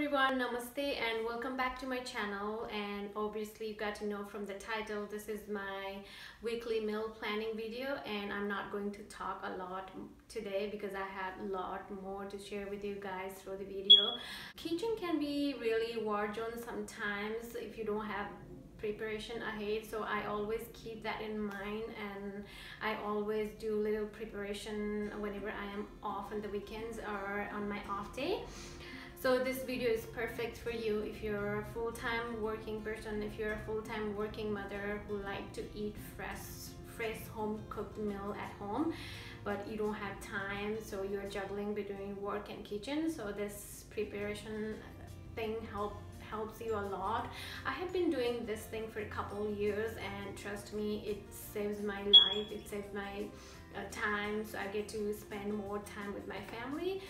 everyone, namaste and welcome back to my channel. And obviously you got to know from the title this is my weekly meal planning video and I'm not going to talk a lot today because I have a lot more to share with you guys through the video. Kitchen can be really war zone sometimes if you don't have preparation ahead. So I always keep that in mind and I always do little preparation whenever I am off on the weekends or on my off day so this video is perfect for you if you're a full-time working person if you're a full-time working mother who like to eat fresh fresh home cooked meal at home but you don't have time so you're juggling between work and kitchen. So this preparation thing help helps you a lot. I have been doing this thing for a couple years and trust me it saves my life it saves my uh, time so i get to spend more time with my family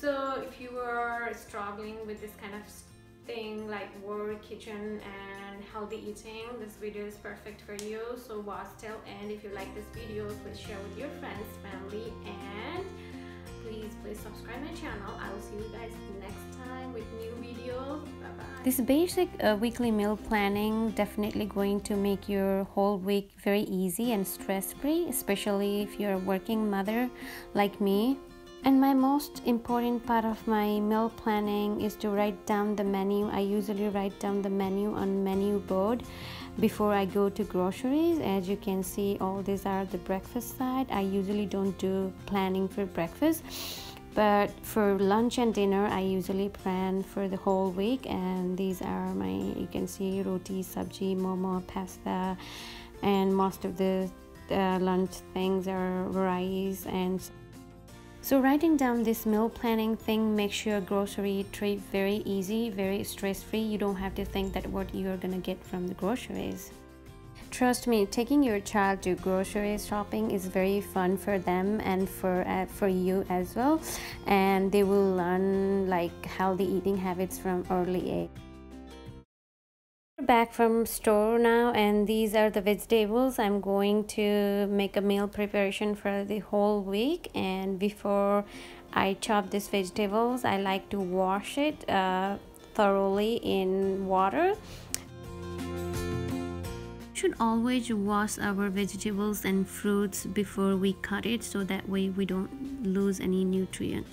so if you are struggling with this kind of thing like work, kitchen and healthy eating, this video is perfect for you. So watch till end. If you like this video, please share with your friends, family and please please subscribe my channel. I will see you guys next time with new videos. Bye bye. This basic uh, weekly meal planning definitely going to make your whole week very easy and stress free, especially if you're a working mother like me. And my most important part of my meal planning is to write down the menu. I usually write down the menu on menu board before I go to groceries. As you can see, all these are the breakfast side. I usually don't do planning for breakfast. But for lunch and dinner, I usually plan for the whole week. And these are my, you can see roti, sabji, momo, pasta. And most of the uh, lunch things are rice and so writing down this meal planning thing makes your grocery trip very easy, very stress-free. You don't have to think that what you're gonna get from the groceries. Trust me, taking your child to grocery shopping is very fun for them and for uh, for you as well, and they will learn like healthy eating habits from early age back from store now and these are the vegetables. I'm going to make a meal preparation for the whole week and before i chop these vegetables i like to wash it uh, thoroughly in water. Should always wash our vegetables and fruits before we cut it so that way we don't lose any nutrient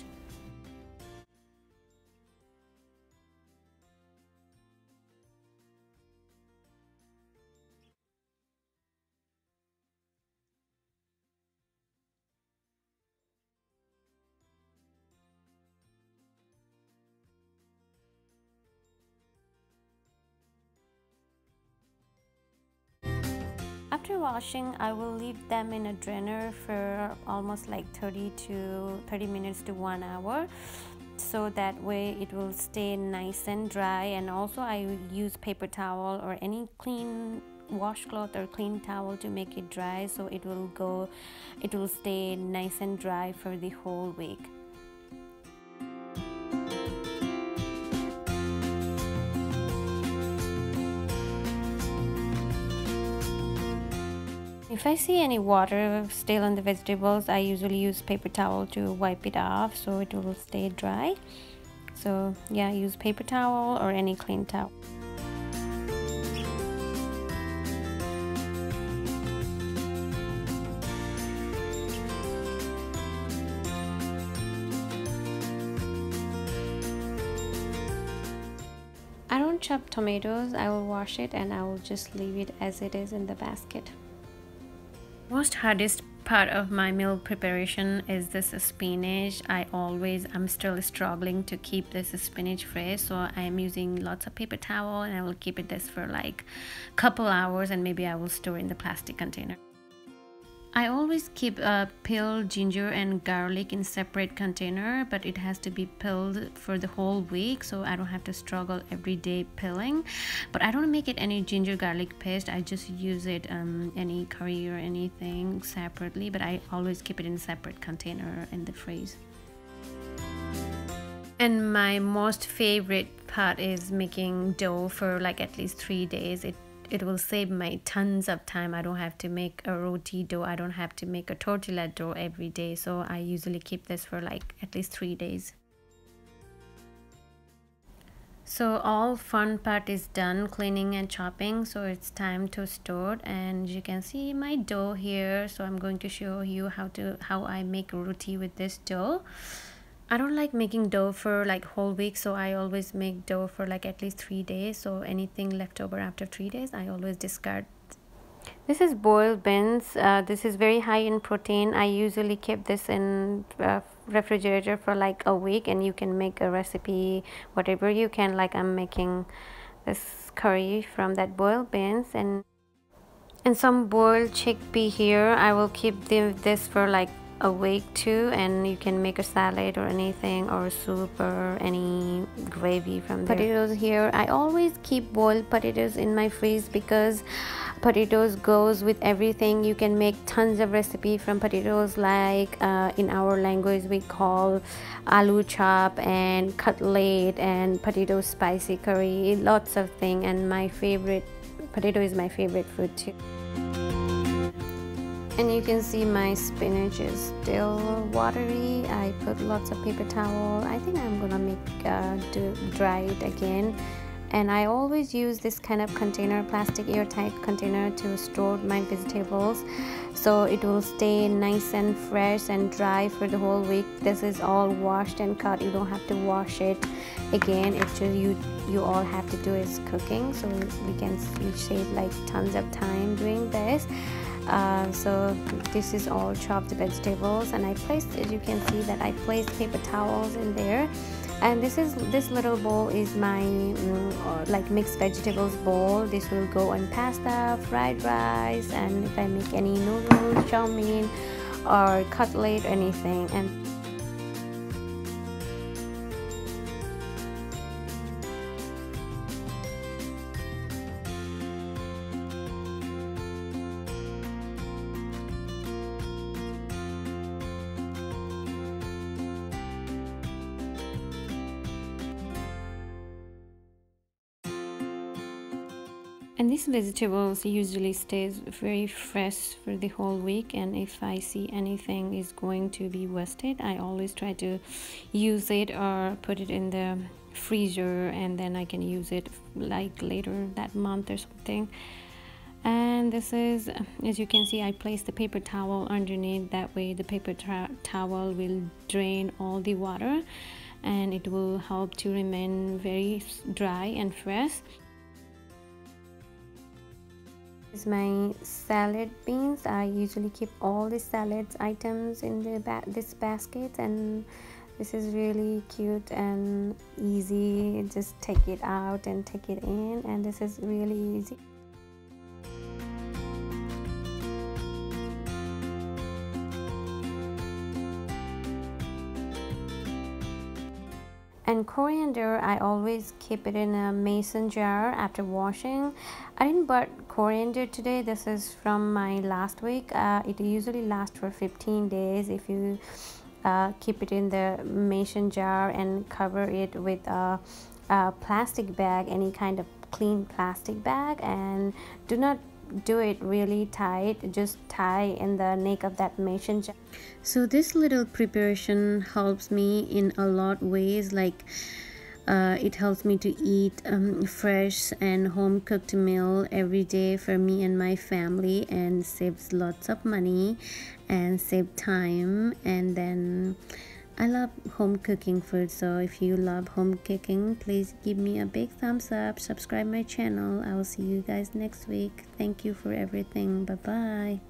washing, I will leave them in a drainer for almost like 30 to 30 minutes to 1 hour. So that way it will stay nice and dry. And also I use paper towel or any clean washcloth or clean towel to make it dry. So it will go it will stay nice and dry for the whole week If I see any water still on the vegetables, I usually use paper towel to wipe it off so it will stay dry. So yeah, use paper towel or any clean towel. I don't chop tomatoes, I will wash it and I will just leave it as it is in the basket. Most hardest part of my meal preparation is this spinach. I always i'm still struggling to keep this spinach fresh so i'm using lots of paper towel and i will keep it this for like a couple hours and maybe i will store in the plastic container I always keep a peeled ginger and garlic in separate container but it has to be peeled for the whole week so I don't have to struggle every day peeling. But I don't make it any ginger garlic paste. I just use it um, any curry or anything separately but I always keep it in separate container in the freeze. And my most favorite part is making dough for like at least three days. It it will save my tons of time. I don't have to make a roti dough. I don't have to make a tortilla dough every day. So i usually keep this for like at least three days. So all fun part is done cleaning and chopping. So it's time to store. And you can see my dough here. So i'm going to show you how to how i make roti with this dough i don't like making dough for like whole week so i always make dough for like at least three days. So anything left over after three days i always discard. This is boiled beans. Uh, this is very high in protein. I usually keep this in uh, refrigerator for like a week and you can make a recipe whatever you can. Like i'm making this curry from that boiled beans and and some boiled chickpea here. I will keep this for like a week too and you can make a salad or anything or soup or any gravy from there. potatoes here. I always keep boiled potatoes in my freeze because potatoes goes with everything. You can make tons of recipe from potatoes like uh, in our language we call aloo chop and cutlet and potato spicy curry lots of thing. And my favorite potato is my favorite food too and you can see my spinach is still watery. I put lots of paper towel. I think I'm gonna make uh, do dry it again. And I always use this kind of container plastic airtight container to store my vegetables. So it will stay nice and fresh and dry for the whole week. This is all washed and cut. You don't have to wash it again. It's just you you all have to do is cooking. So we can save like tons of time doing this uh, so this is all chopped vegetables and I placed as you can see that I placed paper towels in there. And this is this little bowl is my um, like mixed vegetables bowl. This will go on pasta fried rice and if I make any noodles chow mein or cutlet or anything. And and these vegetables usually stays very fresh for the whole week and if i see anything is going to be wasted i always try to use it or put it in the freezer and then i can use it like later that month or something. And this is as you can see i placed the paper towel underneath. That way the paper towel will drain all the water and it will help to remain very dry and fresh is my salad beans. I usually keep all the salad items in the ba this basket and this is really cute and easy. Just take it out and take it in and this is really easy and coriander I always keep it in a mason jar after washing. I didn't buy coriander today. This is from my last week. Uh, it usually lasts for 15 days if you uh, keep it in the mason jar and cover it with a, a plastic bag any kind of clean plastic bag. And do not do it really tight just tie in the neck of that jar so this little preparation helps me in a lot ways like uh, it helps me to eat um, fresh and home cooked meal every day for me and my family and saves lots of money and save time and then I love home cooking food so if you love home cooking please give me a big thumbs up subscribe my channel. I will see you guys next week. Thank you for everything. Bye bye